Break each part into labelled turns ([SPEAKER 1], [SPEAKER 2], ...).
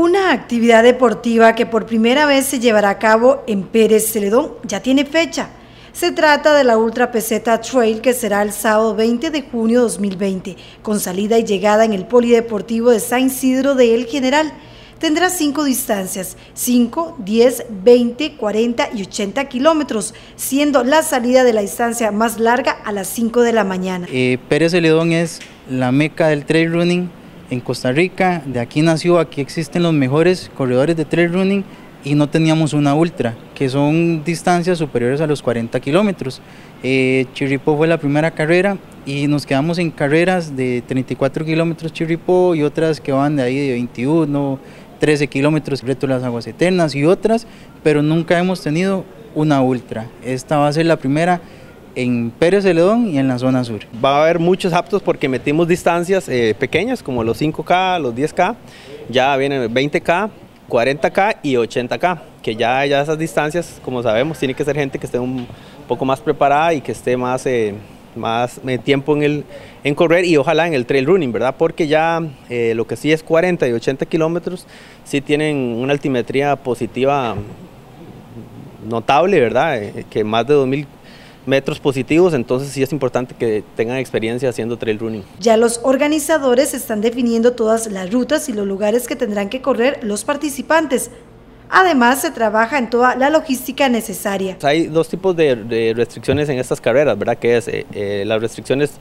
[SPEAKER 1] Una actividad deportiva que por primera vez se llevará a cabo en Pérez Celedón ya tiene fecha. Se trata de la Ultra Peseta Trail que será el sábado 20 de junio de 2020, con salida y llegada en el Polideportivo de San Isidro de El General. Tendrá cinco distancias, 5, 10, 20, 40 y 80 kilómetros, siendo la salida de la distancia más larga a las 5 de la mañana.
[SPEAKER 2] Eh, Pérez Celedón es la meca del trail running en Costa Rica, de aquí nació, aquí existen los mejores corredores de trail running y no teníamos una ultra, que son distancias superiores a los 40 kilómetros. Eh, Chirripó fue la primera carrera y nos quedamos en carreras de 34 kilómetros Chirripó y otras que van de ahí de 21, 13 kilómetros, Reto de las Aguas Eternas y otras, pero nunca hemos tenido una ultra. Esta va a ser la primera en Pérez Celedón y en la zona sur.
[SPEAKER 3] Va a haber muchos aptos porque metimos distancias eh, pequeñas como los 5K, los 10K, ya vienen 20K, 40K y 80K, que ya, esas distancias, como sabemos, tiene que ser gente que esté un poco más preparada y que esté más, eh, más eh, tiempo en correr y ojalá en el trail running, ¿verdad? Porque ya lo que sí es 40 y 80 kilómetros, sí tienen una altimetría positiva notable, ¿verdad? que más de 2000 metros positivos, entonces sí es importante que tengan experiencia haciendo trail running.
[SPEAKER 1] Ya los organizadores están definiendo todas las rutas y los lugares que tendrán que correr los participantes. Además, se trabaja en toda la logística necesaria.
[SPEAKER 3] Hay dos tipos de, restricciones en estas carreras, ¿verdad? Que es eh, eh, las restricciones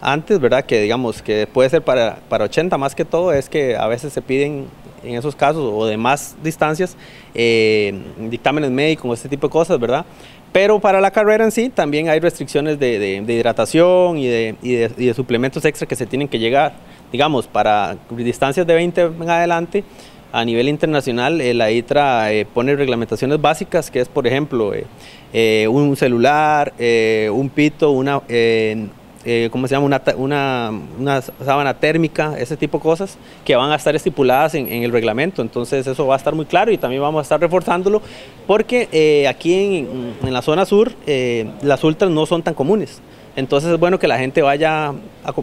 [SPEAKER 3] antes, ¿verdad? Que digamos que puede ser para, para 80 más que todo, es que a veces se piden en esos casos o de más distancias, eh, dictámenes médicos, este tipo de cosas, ¿verdad? Pero para la carrera en sí también hay restricciones de, hidratación y de, suplementos extra que se tienen que llegar. Digamos, para distancias de 20 en adelante, a nivel internacional, eh, la ITRA eh, pone reglamentaciones básicas, que es, por ejemplo, un celular, un pito, una, eh, ¿cómo se llama? Una, una, sábana térmica, ese tipo de cosas que van a estar estipuladas en, el reglamento. Entonces eso va a estar muy claro y también vamos a estar reforzándolo porque eh, aquí en, la zona sur eh, las ultras no son tan comunes. Entonces es bueno que la gente vaya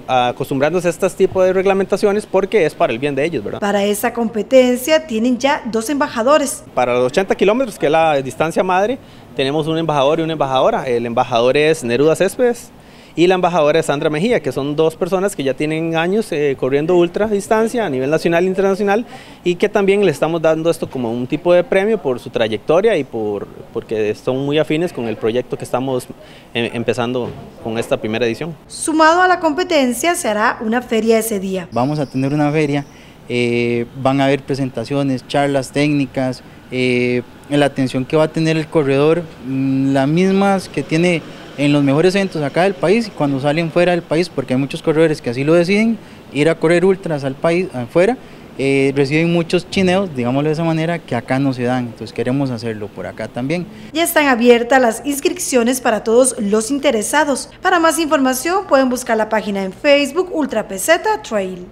[SPEAKER 3] acostumbrándose a estos tipos de reglamentaciones porque es para el bien de ellos, ¿verdad?
[SPEAKER 1] Para esa competencia tienen ya dos embajadores.
[SPEAKER 3] Para los 80 kilómetros, que es la distancia madre, tenemos un embajador y una embajadora. El embajador es Neruda Céspedes, y la embajadora Sandra Mejía, que son dos personas que ya tienen años eh, corriendo ultra distancia a nivel nacional e internacional y que también le estamos dando esto como un tipo de premio por su trayectoria y por, porque son muy afines con el proyecto que estamos eh, empezando con esta primera edición.
[SPEAKER 1] Sumado a la competencia se hará una feria ese día.
[SPEAKER 2] Vamos a tener una feria, eh, van a haber presentaciones, charlas técnicas, la atención que va a tener el corredor, mm, las mismas que tiene en los mejores eventos acá del país y cuando salen fuera del país, porque hay muchos corredores que así lo deciden, ir a correr ultras al país, afuera, eh, reciben muchos chineos, digámoslo de esa manera, que acá no se dan. Entonces queremos hacerlo por acá también.
[SPEAKER 1] Ya están abiertas las inscripciones para todos los interesados. Para más información pueden buscar la página en Facebook Ultra Peseta Trail.